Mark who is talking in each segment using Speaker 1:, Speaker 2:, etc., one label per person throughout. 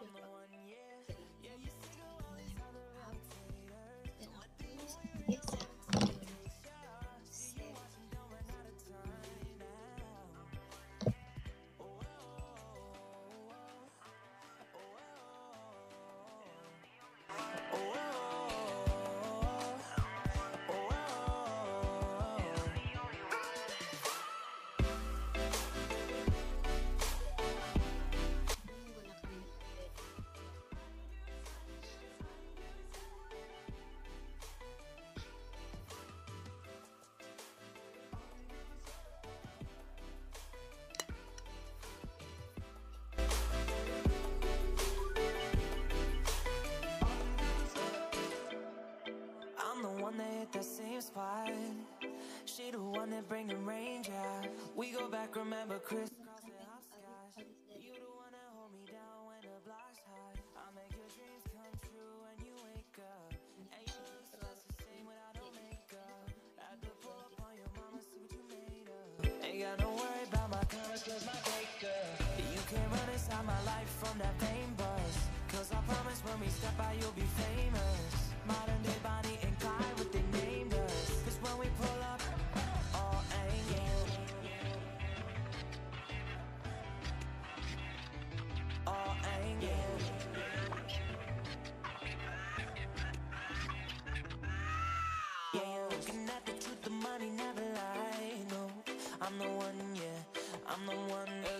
Speaker 1: amor. One that bring the range out. We go back, remember Chris. You the one that hold me down when the block's hot. I make your dreams come true when you wake up. And you look just the same without no makeup. At the pull up on your mama, see what you made of. Ain't got no worry about my colors, cause my breaker. You can't run inside my life from that pain buzz. Cause I promise when we step out, you'll be famous. I'm the one, yeah. I'm the one. Early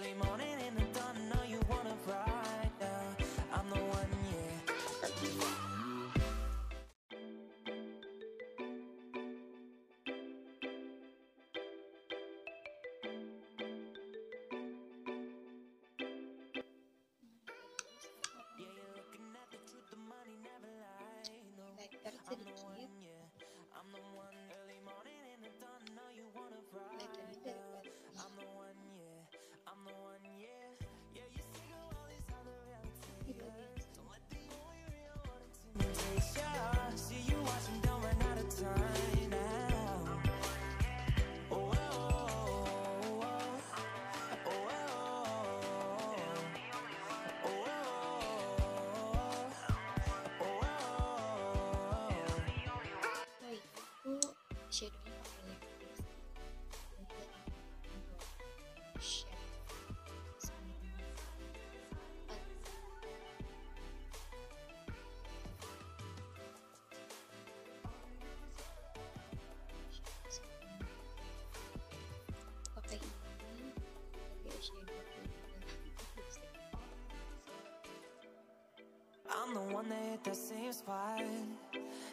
Speaker 1: same spot.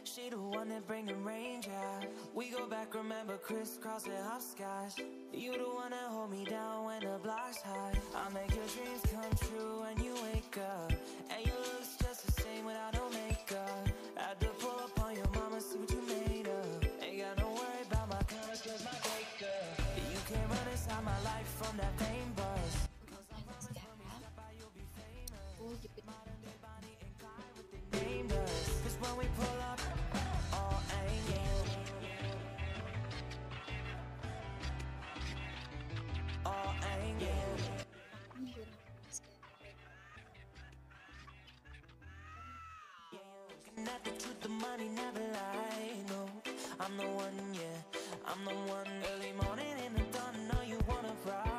Speaker 1: She the one that bring the rain, out. We go back, remember crisscross and hopscotch. You the one that hold me down when the block's hot. I make your dreams come true when you wake up. And you look just the same without no makeup. Had to pull up on your mama, see what you made of. Ain't got no worry about my colors, cause my breaker. You can't run inside my life from that pain at the truth, the money never lie. No, I'm the one, yeah. I'm the one. Early morning in the dawn, know you wanna ride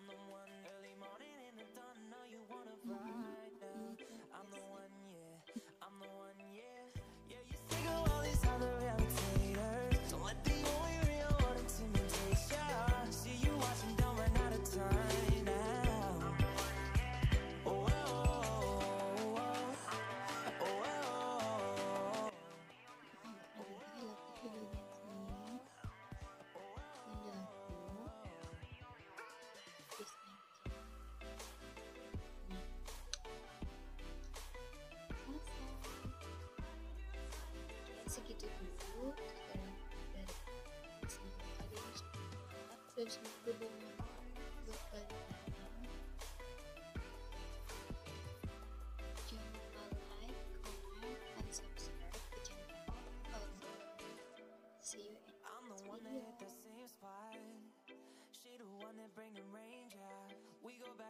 Speaker 1: I'm the one.
Speaker 2: difficult and that it's not hard. There's not.